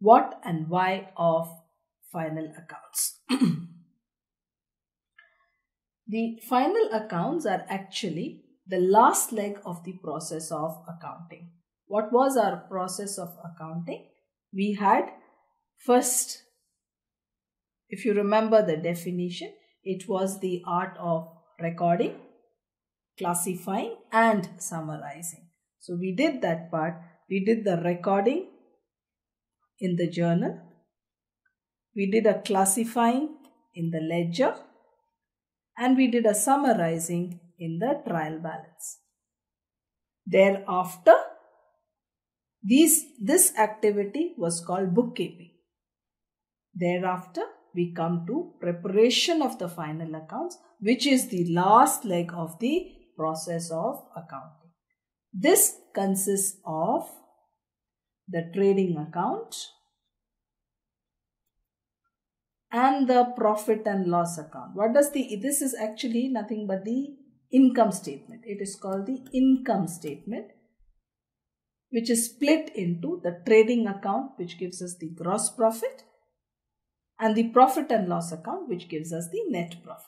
what and why of final accounts. the final accounts are actually the last leg of the process of accounting. What was our process of accounting? We had first, if you remember the definition, it was the art of recording, classifying and summarizing. So we did that part. We did the recording in the journal. We did a classifying in the ledger and we did a summarizing in the trial balance. Thereafter, these, this activity was called bookkeeping. Thereafter, we come to preparation of the final accounts, which is the last leg of the process of accounting. This consists of the trading account and the profit and loss account. What does the, this is actually nothing but the income statement. It is called the income statement which is split into the trading account which gives us the gross profit and the profit and loss account which gives us the net profit.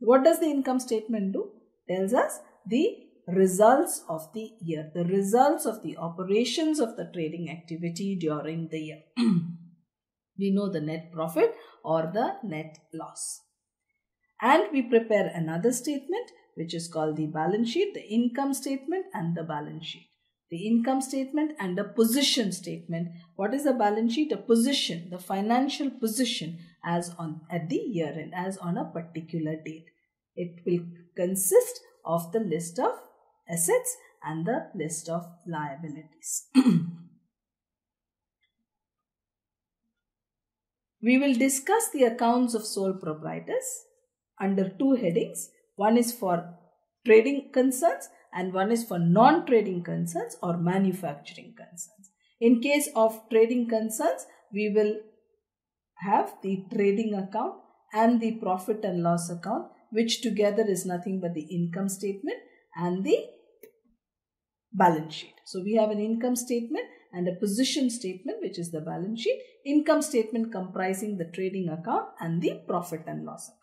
What does the income statement do? Tells us the results of the year, the results of the operations of the trading activity during the year. we know the net profit or the net loss. And we prepare another statement which is called the balance sheet, the income statement and the balance sheet the income statement and the position statement. What is a balance sheet? A position, the financial position as on at the year end, as on a particular date. It will consist of the list of assets and the list of liabilities. we will discuss the accounts of sole proprietors under two headings. One is for trading concerns and one is for non-trading concerns or manufacturing concerns. In case of trading concerns, we will have the trading account and the profit and loss account which together is nothing but the income statement and the balance sheet. So we have an income statement and a position statement which is the balance sheet. Income statement comprising the trading account and the profit and loss account.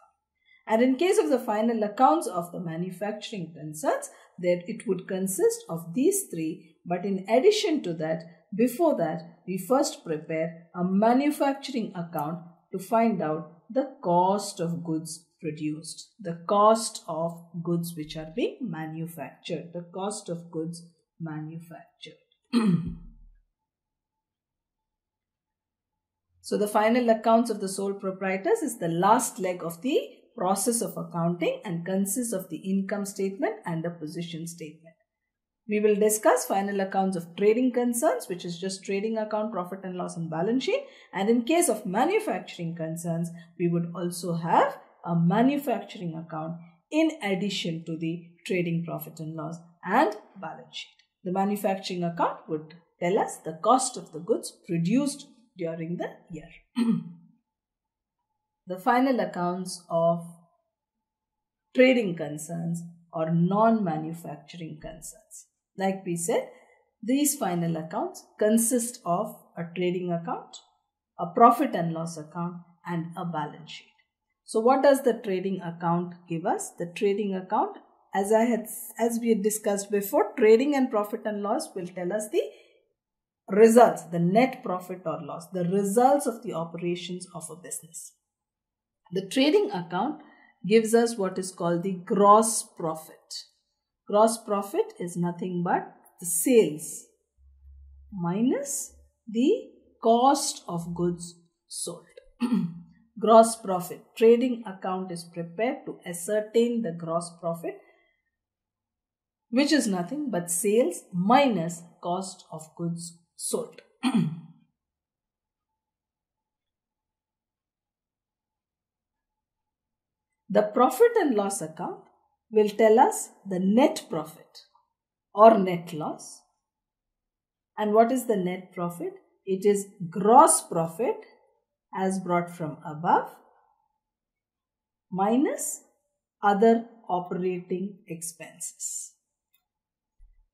And in case of the final accounts of the manufacturing concerns, that it would consist of these three. But in addition to that, before that, we first prepare a manufacturing account to find out the cost of goods produced, the cost of goods which are being manufactured, the cost of goods manufactured. so the final accounts of the sole proprietors is the last leg of the process of accounting and consists of the income statement and the position statement. We will discuss final accounts of trading concerns, which is just trading account, profit and loss and balance sheet. And in case of manufacturing concerns, we would also have a manufacturing account in addition to the trading profit and loss and balance sheet. The manufacturing account would tell us the cost of the goods produced during the year. the final accounts of trading concerns or non-manufacturing concerns. Like we said, these final accounts consist of a trading account, a profit and loss account and a balance sheet. So what does the trading account give us? The trading account as I had as we had discussed before trading and profit and loss will tell us the results the net profit or loss the results of the operations of a business the trading account gives us what is called the gross profit. Gross profit is nothing but the sales minus the cost of goods sold. gross profit. Trading account is prepared to ascertain the gross profit which is nothing but sales minus cost of goods sold. The profit and loss account will tell us the net profit or net loss. And what is the net profit? It is gross profit as brought from above minus other operating expenses.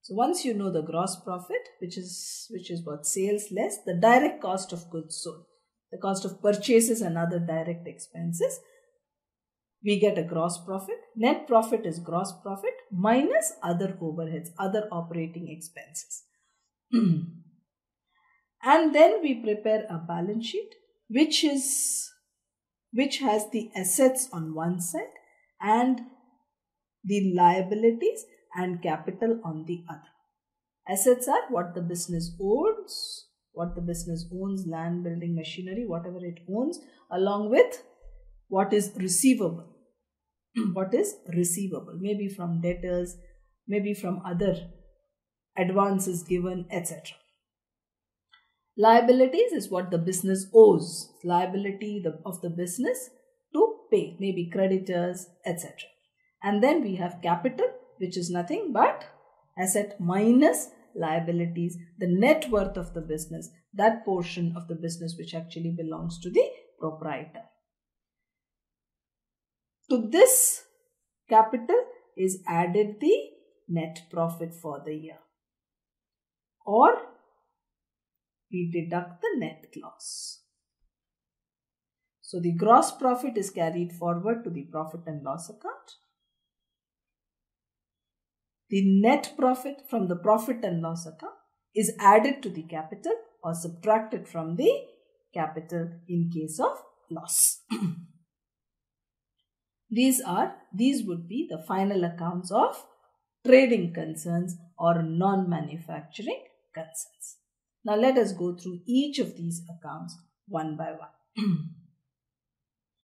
So once you know the gross profit, which is which is what sales less the direct cost of goods sold, the cost of purchases and other direct expenses, we get a gross profit. Net profit is gross profit minus other overheads, other operating expenses. and then we prepare a balance sheet which is which has the assets on one side and the liabilities and capital on the other. Assets are what the business owns, what the business owns, land, building, machinery, whatever it owns, along with what is receivable. what is receivable? Maybe from debtors, maybe from other advances given, etc. Liabilities is what the business owes, liability of the business to pay, maybe creditors, etc. And then we have capital, which is nothing but asset minus liabilities, the net worth of the business, that portion of the business which actually belongs to the proprietor. To this capital is added the net profit for the year. Or we deduct the net loss. So the gross profit is carried forward to the profit and loss account the net profit from the profit and loss account is added to the capital or subtracted from the capital in case of loss. these are these would be the final accounts of trading concerns or non-manufacturing concerns. Now let us go through each of these accounts one by one.